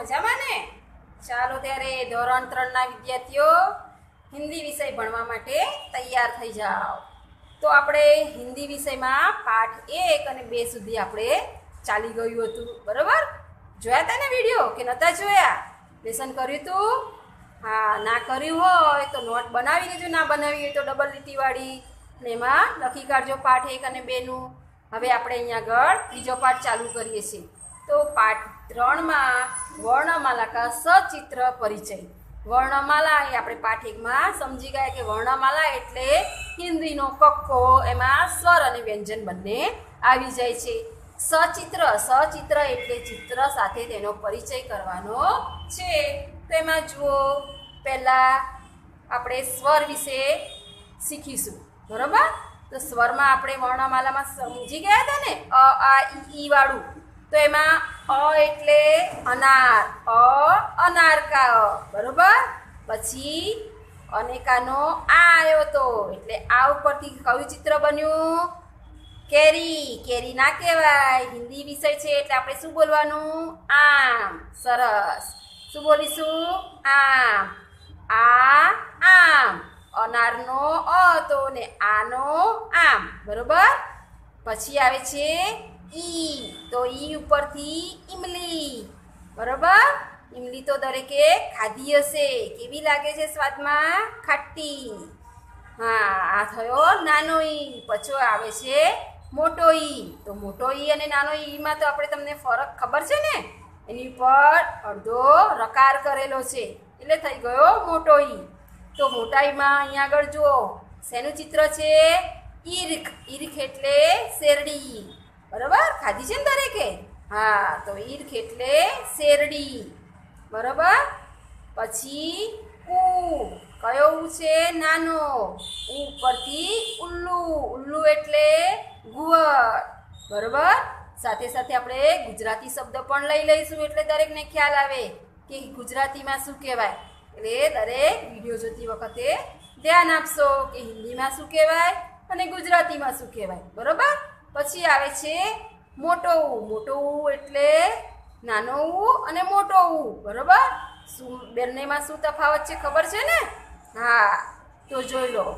મજામાં ને? ચાલો ત્યારે ધોરણ ત્રણના વિદ્યાર્થીઓ હિન્દી વિષય ભણવા માટે તૈયાર થઈ જાઓ. તો આપણે હિન્દી વિષયમાં પાઠ એક અને બે સુધી આપણે ચાલી ગયું હતું. બરાબર? જોયા હતા ને વીડિયો કે નહોતા જોયા? લેસન કર્યું હતું હા, ના કર્યું હોય તો નોટ બનાવી દેજો, ના બનાવી હોય તો ડબલ લીટીવાળી ને એમાં લખી કાઢજો પાઠ એક અને બેનું. હવે આપણે અહીંયા આગળ ત્રીજો પાઠ ચાલુ કરીએ છીએ. તો પાઠ ત્રણમાં વર્ણમાલા કા સચિત્ર પરિચય. વર્ણમાલા એ આપણે પાઠિકમાં સમજી ગયા કે વર્ણમાલા એટલે હિન્દીનો કક્કો, એમાં સ્વર અને વ્યંજન બંને આવી જાય છે. સચિત્ર સચિત્ર એટલે ચિત્ર સાથે તેનો પરિચય કરવાનો છે. તો એમાં જુઓ, પહેલાં આપણે સ્વર વિશે શીખીશું. બરાબર? તો સ્વરમાં આપણે વર્ણમાલામાં સમજી ગયા હતા ને? અ, આ ઈ વાળું. તો એમાં અ એટલે અનાર. અ અનાર કા અ. બરોબર? પછી અનેકાનો આ આવ્યો તો. એટલે આ ઉપરથી કયું ચિત્ર બન્યું? કેરી. કેરી ના કહેવાય. હિન્દી વિષય છે એટલે આપણે શું બોલવાનું? આમ. સરસ. શું બોલીશું? આમ. આ આમ. અનારનો અ હતો ને આનો આમ. બરોબર? પછી આવે છે ઈ. તો ઈ ઉપરથી ઈમલી. બરોબર? ઈમલી તો દરેકે ખાધી હશે. કેવી લાગે છે સ્વાદમાં? ખાટી. હા, આ થયો નાનો ઈ. પછો આવે છે મોટો ઈ. તો મોટો ઈ અને નાનો ઈમાં તો આપણે તમને ફરક ખબર છે ને? એની ઉપર અડધો રકાર કરેલો છે. એટલે થઈ ગયો મોટો ઈ. તો મોટા ઈમાં અહીંયા આગળ જુઓ. શેનું ચિત્ર છે? ઈર્ખ. ઈર્ખ એટલે શેરડી. બરાબર? ખાધી છે ને દરેકે હા, તો ઈર્ખ એટલે શેરડી. બરોબર? પછી ઉ કયો ઉ છે? નાનો. ઉપરથી ઉલ્લુ. ઉલ્લુ એટલે ગુવર બરોબર? સાથે સાથે આપણે ગુજરાતી શબ્દ પણ લઈ લઈશું એટલે દરેકને ખ્યાલ આવે કે ગુજરાતીમાં શું કહેવાય. એટલે દરેક વીડિયો જોતી વખતે ધ્યાન આપશો કે હિન્દીમાં શું કહેવાય અને ગુજરાતીમાં શું કહેવાય. બરોબર? પછી આવે છે મોટો ઉ. મોટો ઉ એટલે નાનો ઉ અને મોટો ઉ. બરોબર? શું બંનેમાં શું તફાવત છે ખબર છે ને? હા, તો જોઈ લો.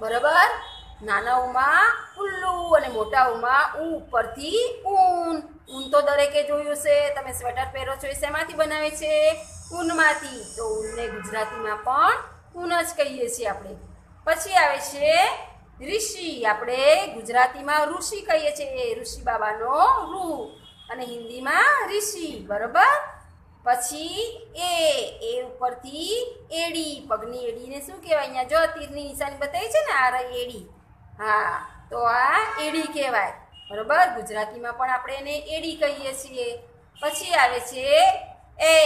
બરોબર? નાના ઉમાં ઉલ્લુ અને મોટા ઉમાં ઉ ઉપરથી ઊન. ઊન તો દરેકે જોયું છે. તમે સ્વેટર પહેરો છો એ શેમાંથી બનાવે છે? ઊનમાંથી. તો ઊનને ગુજરાતીમાં પણ ઊન જ કહીએ છીએ આપણે. પછી આવે છે ઋષિ, આપણે ગુજરાતીમાં ઋષિ કહીએ છીએ. ઋષિ બાબાનો રૂ અને હિન્દીમાં ઋષિ, બરોબર? પછી એ એ ઉપરથી એડી, પગની એડીને શું કહેવાય અહીંયા? જો તીરની નિશાની બતાવી છે ને, આ એડી. હા, તો આ એડી કહેવાય, બરોબર? ગુજરાતીમાં પણ આપણે એને એડી કહીએ છીએ. પછી આવે છે એ,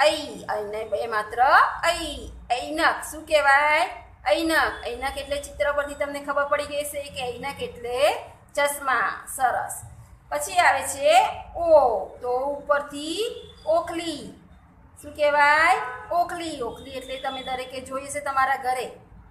ઐ અને બે માત્ર ઐ, ઐનક. શું કહેવાય? ઐનક ઐનક એટલે ચિત્ર પરથી તમને ખબર પડી ગઈ છે કે ઐનક એટલે ચશ્મા, સરસ. પછી આવે છે ઓ, તો ઉપરથી ઓખલી. શું કહેવાય? ઓખલી ઓખલી એટલે તમે દરેકે જોઈએ છે તમારા ઘરે.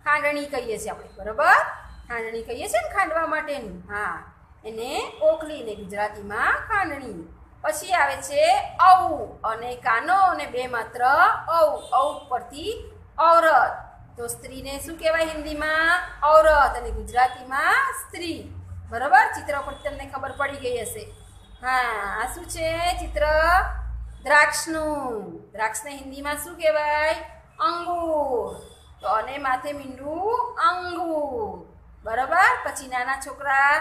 ખાંડણી કહીએ છીએ આપણે, બરોબર? ખાંડણી કહીએ છીએ ને ખાંડવા માટેનું. હા, એને ઓખલી ને ગુજરાતીમાં ખાંડણી. પછી આવે છે ઔ, અને કાનો, અને બે માત્ર ઔ. ઔ પરથી ઔરત. તો સ્ત્રીને શું કહેવાય હિન્દીમાં? ઔરત. અને ગુજરાતીમાં સ્ત્રી. બરાબર? ચિત્ર પર તમને ખબર પડી ગઈ હશે. હા, આ શું છે? ચિત્ર દ્રાક્ષનું. દ્રાક્ષને હિન્દીમાં શું કહેવાય? અંગુર. તો અને માથે મીંડું અંગુર. બરાબર? પછી નાના છોકરા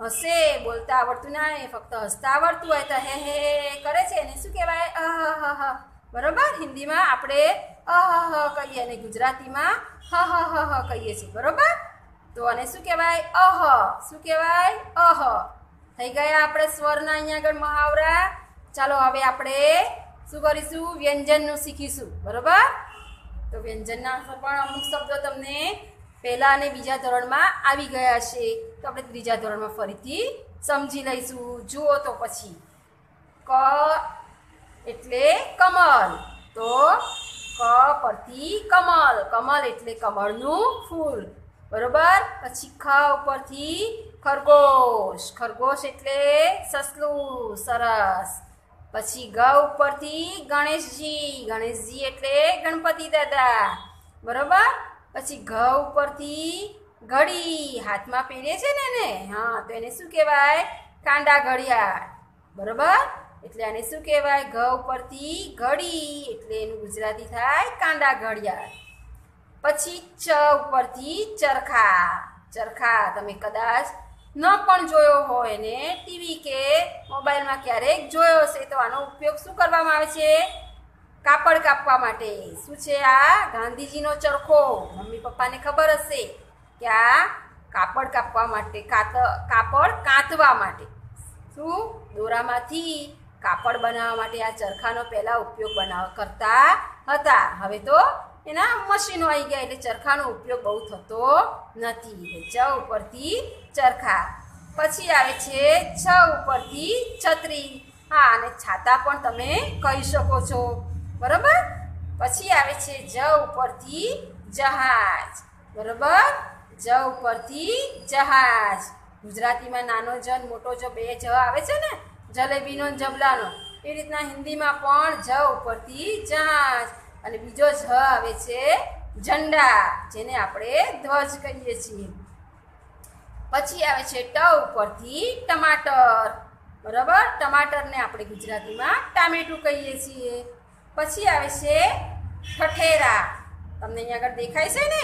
હસે બોલતા આવડતું ના એ ફક્ત હસતા આવડતું હોય તો હે હે કરે છે. એને શું કહેવાય? અહ હ હ બરાબર? હિન્દીમાં આપણે અહ હ કહીએ અને ગુજરાતીમાં હ હ હ કહીએ છીએ. બરોબર? તો આને શું કહેવાય? અહ શું કહેવાય? અહ થઈ ગયા આપણે સ્વરના અહીંયા આગળ મહાવરા. ચાલો હવે આપણે શું કરીશું? વ્યંજનનું શીખીશું. બરોબર? તો વ્યંજનના પણ અમુક શબ્દો તમને પહેલાં અને બીજા ધોરણમાં આવી ગયા છે. તો આપણે ત્રીજા ધોરણમાં ફરીથી સમજી લઈશું. જુઓ તો પછી. ક એટલે કમળ. તો ક પરથી કમળ. કમળ એટલે કમળનું ફૂલ. બરોબર? પછી ખ ઉપરથી ખરગોશ. ખરગોશ એટલે સસલું. સરસ. પછી ગ ઉપરથી ગણેશજી. ગણેશજી એટલે ગણપતિ દાદા. બરોબર? પછી ઘ ઉપરથી ઘડી. હાથમાં પહેરે છે ને એને? હા, તો એને શું કહેવાય? કાંડા ઘડિયાળ. બરોબર? એટલે આને શું કહેવાય? ઘ ઉપરથી ઘડી. એટલે એનું ગુજરાતી થાય કાંડા ઘડિયાળ. પછી ચ ઉપરથી ચરખા. ચરખા તમે કદાચ ન પણ જોયો હોય ને ટીવી કે મોબાઈલમાં ક્યારેક જોયો હશે તો આનો ઉપયોગ શું કરવામાં આવે છે? કાપડ કાપવા માટે. શું છે આ? ગાંધીજીનો ચરખો. મમ્મી પપ્પાને ખબર હશે કે આ કાપડ કાપવા માટે, કાત, કાપડ કાંતવા માટે. શું? દોરામાંથી. કાપડ બનાવવા માટે આ ચરખાનો પહેલાં ઉપયોગ બનાવ, કરતા હતા. હવે તો એના મશીનો આવી ગયા એટલે ચરખાનો ઉપયોગ બહુ થતો નથી. ચ ઉપરથી ચરખા. પછી આવે છે છ ઉપરથી છત્રી. હા, અને છાતા પણ તમે કહી શકો છો. બરાબર? પછી આવે છે જ ઉપરથી જહાજ. બરાબર? જ ઉપરથી જહાજ. ગુજરાતીમાં નાનો જ મોટો જ બે જ આવે છે ને? જલેબીનો જબલાનો. એ રીતના હિન્દીમાં પણ જ ઉપરથી જહાજ અને બીજો જ આવે છે ઝંડા, જેને આપણે ધ્વજ કહીએ છીએ. પછી આવે છે ટ ઉપરથી ટમાટર. બરાબર? ટમાટરને આપણે ગુજરાતીમાં ટામેટું કહીએ છીએ. પછી આવે છે ઠઠેરા. તમને અહીંયા આગળ દેખાય છે ને?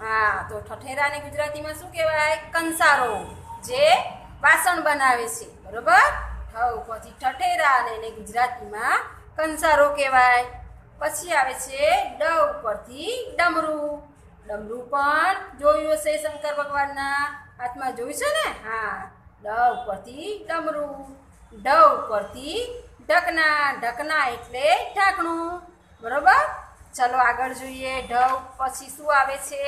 હા, તો ઠઠેરાને ગુજરાતીમાં શું કહેવાય? કંસારો, જે વાસણ બનાવે છે. બરોબર? ઠ પછી ઠઠેરા અને એને ગુજરાતીમાં કંસારો કહેવાય. પછી આવે છે ડ ઉપરથી ડમરું. ડમરું પણ જોયું હશે શંકર ભગવાનના હાથમાં જોયું છે ને? હા, ડ ઉપરથી ડમરું. ઢ ઉપરથી ઢકના ઢકના એટલે ઢાંકણું. બરોબર? ચલો આગળ જોઈએ ઢ પછી શું આવે છે?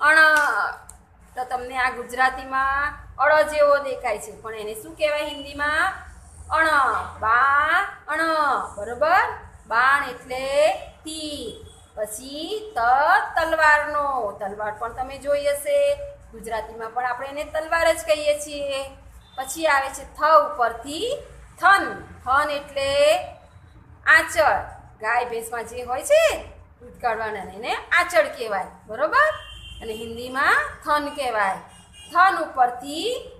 અણ તો તમને આ ગુજરાતીમાં અળ જેવો દેખાય છે. પણ એને શું કહેવાય હિન્દીમાં? અણ. બા અણ. બરોબર? બાણ એટલે તીર. પછી ત, તલવારનો. તલવાર પણ તમે જોઈ હશે. ગુજરાતીમાં પણ આપણે એને તલવાર જ કહીએ છીએ. પછી આવે છે થ ઉપરથી થન. થન એટલે આંચળ. ગાય ભેંસમાં જે હોય છે દૂધ કાઢવાના એને આંચળ કહેવાય. બરોબર? અને હિન્દીમાં થન કહેવાય. થન ઉપરથી,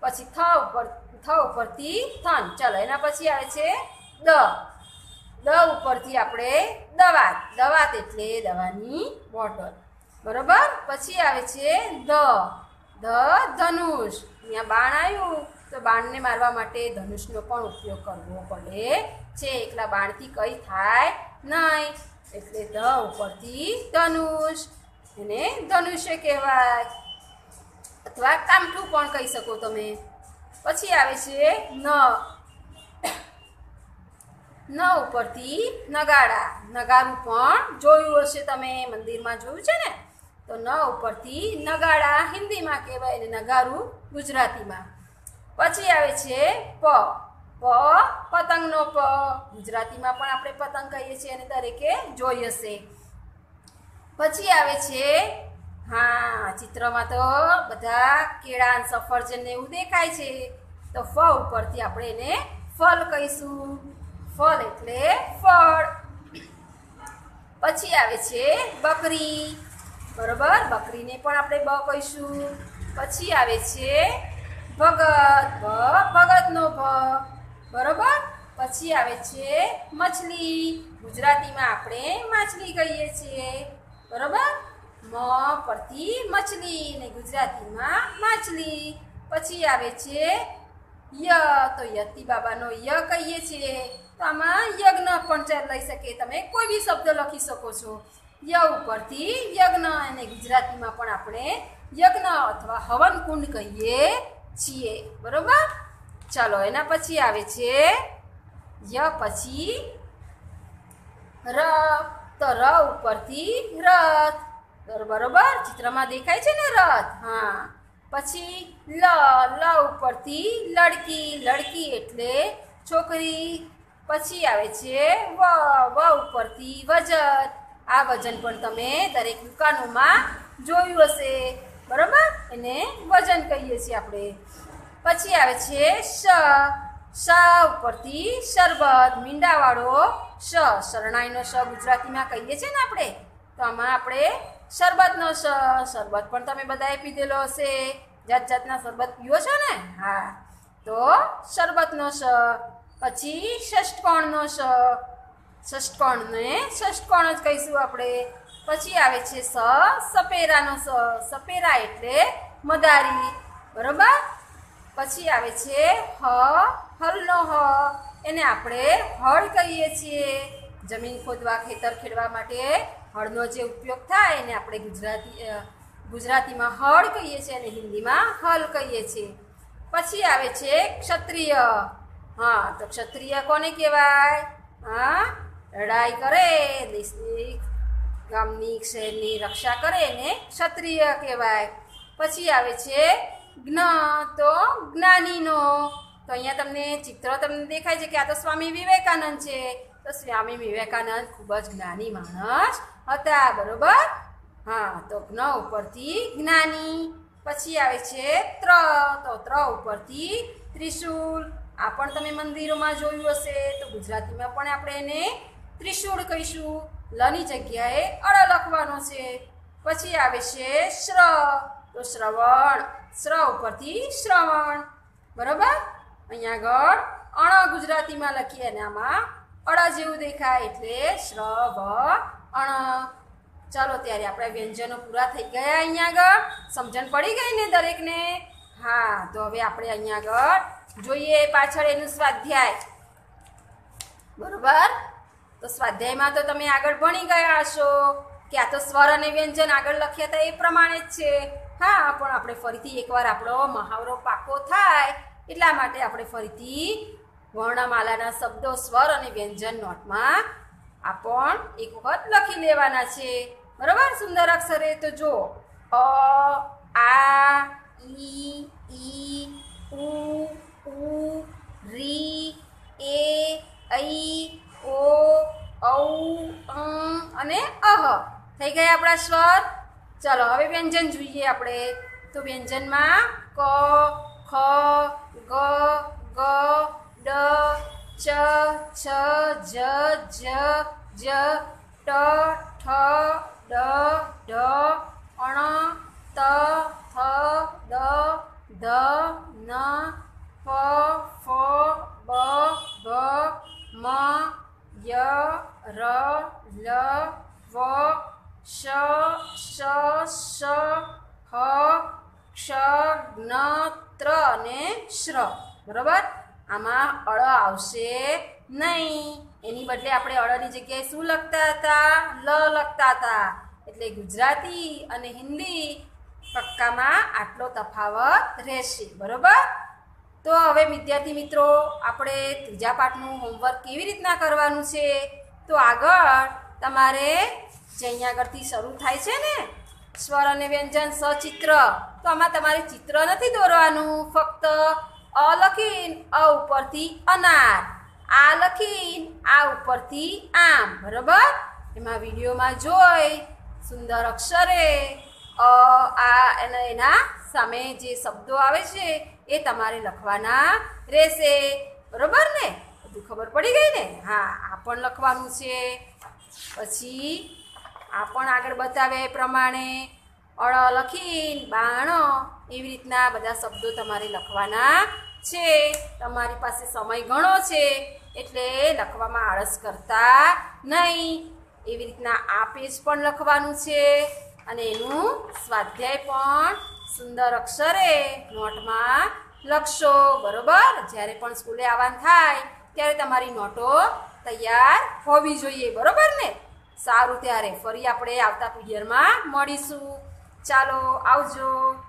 પછી થ ઉપર, થ ઉપરથી થન ચાલો, એના પછી આવે છે દ. દ ઉપરથી આપણે દવા. દવાત એટલે દવાની બોટલ. બરોબર? પછી આવે છે ધ ધ ધનુષ. અહીંયા બાણ આવ્યું. તો બાણને મારવા માટે ધનુષનો પણ ઉપયોગ કરવો પડે છે. એકલા બાણથી કંઈ થાય નહીં. એટલે ધ ઉપરથી ધનુષ. એને ધનુષ્ય કહેવાય. અથવા કામઠું પણ કહી શકો તમે? પછી આવે છે ન. ન ઉપરથી નગાડા. નગારું પણ જોયું હશે તમે, મંદિરમાં જોયું છે ને? તો ન ઉપરથી નગાડા હિન્દીમાં કહેવાય અને નગારું ગુજરાતીમાં. પછી આવે છે પ. પ પતંગનો પ. ગુજરાતીમાં પણ આપણે પતંગ કહીએ છીએ અને દરેકે જોઈ હશે. પછી આવે છે હા, ચિત્રમાં તો બધા કેળા અને સફરજન એવું દેખાય છે. તો ફ ઉપરથી આપણે એને ફલ કહીશું. ફલ એટલે ફળ. પછી આવે છે બકરી. બરોબર? બકરીને પણ આપણે બ કહીશું. પછી આવે છે ભગત. ભ ભગતનો ભ બરોબર? પછી આવે છે મછલી. ગુજરાતીમાં આપણે માછલી કહીએ છીએ. બરોબર? મ પરથી મછલી ને ગુજરાતીમાં માછલી. પછી આવે છે ય. તો યતિ બાબાનો ય કહીએ છીએ. તો આમાં યજ્ઞ પણ લઈ શકે. તમે કોઈ બી શબ્દ લખી શકો છો. ય ઉપરથી યજ્ઞ અને ગુજરાતીમાં પણ આપણે યજ્ઞ અથવા હવન કુંડ કહીએ છીએ. બરોબર? ચાલો, એના પછી આવે છે ય પછી ર. તો ર ઉપરથી રથ. બરોબર? ચિત્રમાં દેખાય છે ને રથ? હા. પછી લ લ ઉપરથી લડકી લડકી એટલે છોકરી. પછી આવે છે વ વ ઉપરથી વજન. આ વજન પણ તમે દરેક દુકાનોમાં જોયું હશે. બરોબર? એને વજન કહીએ છીએ આપણે. પછી આવે છે શ. સ ઉપરથી શરબત, મીંડાવાળો શ. શરણાઈનો શ ગુજરાતીમાં કહીએ છીએ ને આપણે. તો આમાં આપણે શરબતનો શરબત પણ તમે બધાએ પીધેલો હશે. જાત જાતના શરબત પીવો છો ને? હા. તો શરબતનો શ પછી ષષ્ટકોણનો શ ષષ્ટકોણને ષષ્ઠકોણ જ કહીશું આપણે. પછી આવે છે સ, સપેરાનો સ, સપેરા એટલે મદારી. બરોબર? પછી આવે છે હ, હલનો હ. એને આપણે હળ કહીએ છીએ. જમીન ખોદવા, ખેતર ખેડવા માટે હળનો જે ઉપયોગ થાય એને આપણે ગુજરાતી ગુજરાતીમાં હળ કહીએ છીએ અને હિન્દીમાં હલ કહીએ છીએ. પછી આવે છે ક્ષત્રિય. હા, તો ક્ષત્રિય કોને કહેવાય? હા, લડાઈ કરે, દેશની ગામની શહેરની રક્ષા કરે એને ક્ષત્રિય કહેવાય. પછી આવે છે જ્ઞ, તો જ્ઞાનીનો. તો અહીંયા તમને ચિત્ર તમને દેખાય છે કે આ તો સ્વામી વિવેકાનંદ છે. તો સ્વામી વિવેકાનંદ ખૂબ જ જ્ઞાની માણસ હતા, બરોબર? હા, તો જ્ઞ ઉપરથી જ્ઞાની, પછી આવે છે ત્ર, તો ત્ર ઉપરથી ત્રિશુલ આ પણ તમે મંદિરોમાં જોયું હશે, તો ગુજરાતીમાં પણ આપણે એને ત્રિશૂળ કહીશું. લની જગ્યાએ અળ લખવાનો છે. પછી આવે છે શ્ર, તો શ્રવણ. શ્ર ઉપરથી શ્રવણ. બરાબર? અહીંયા આગળ અણ ગુજરાતીમાં લખીએ અને આમાં અળ જેવું દેખાય, એટલે શ્રવ અણ, ચાલો ત્યારે આપણા વ્યંજનો પૂરા થઈ ગયા અહીંયા આગળ. સમજણ પડી ગઈ ને દરેકને? હા, તો હવે આપણે અહીંયા આગળ જોઈએ પાછળ એનું સ્વાધ્યાય. બરોબર? તો સ્વાધ્યાયમાં તો તમે આગળ ભણી ગયા હશો કે આ તો સ્વર અને વ્યંજન આગળ લખ્યા હતા એ પ્રમાણે જ છે. હા, પણ આપણે ફરીથી એકવાર આપણો મહાવરો પાકો થાય એટલા માટે આપણે ફરીથી વર્ણમાલાના શબ્દો સ્વર અને વ્યંજન નોટમાં આ પણ એક વખત લખી લેવાના છે. બરાબર? સુંદર અક્ષરે તો જો અ, આ, ઈ ઈ, ઉ ઉ, રી, એ, ઐ, ઓ, ઔ અને અહ. થઈ ગયા આપણા સ્વર? ચલો, હવે વ્યંજન જોઈએ આપણે. તો વ્યંજનમાં ક, ખ, ગ ગ, ડ ચ, છ, જ જ જ, ટ, ઠ, ડ ઢ અણ, ત, થ, દ, ધ, ન, ફ ફ, બ ભ મ, ય, ર, લ, વ, શ શ શ, હ, ક્ષ જ્ઞ ત્ર અને શ્ર. બરાબર? આમાં અળ આવશે નહીં. એની બદલે આપણે અળની જગ્યાએ શું લખતા હતા? લ લખતા હતા. એટલે ગુજરાતી અને હિન્દી પક્કામાં આટલો તફાવત રહેશે. બરોબર? તો હવે વિદ્યાર્થી મિત્રો, આપણે ત્રીજા પાઠનું હોમવર્ક કેવી રીતના કરવાનું છે? તો આગળ તમારે જે અહીંયા આગળથી શરૂ થાય છે ને, સ્વર અને વ્યંજન સચિત્ર, તો આમાં તમારે ચિત્ર નથી દોરવાનું. ફક્ત અ લખીન અ ઉપરથી અનાર. આ લખીન આ ઉપરથી આમ. બરોબર? એમાં વિડીયોમાં જોઈ, સુંદર અક્ષરે, અ, આ અને એના સામે જે શબ્દો આવે છે, એ તમારે લખવાના રહેશે. બરોબર ને? બધું ખબર પડી ગઈ ને? હા, આ પણ લખવાનું છે. પછી, આ પણ આગળ બતાવે એ પ્રમાણે અળ લખીન બાણો, એવી રીતના બધા શબ્દો તમારે લખવાના છે. તમારી પાસે સમય ઘણો છે, એટલે લખવામાં આળસ કરતા નહીં. એવી રીતના આ પેજ પણ લખવાનું છે અને એનું સ્વાધ્યાય પણ સુંદર અક્ષરે નોટમાં લખશો, બરોબર? જ્યારે પણ સ્કૂલે આવવાનું થાય, ત્યારે તમારી નોટો તૈયાર હોવી જોઈએ, બરોબર ને? સારું, ત્યારે ફરી આપણે આવતા પીરિયડમાં મળીશું. ચાલો, આવજો.